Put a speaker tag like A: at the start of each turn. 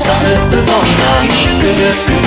A: さすっと未にくぐく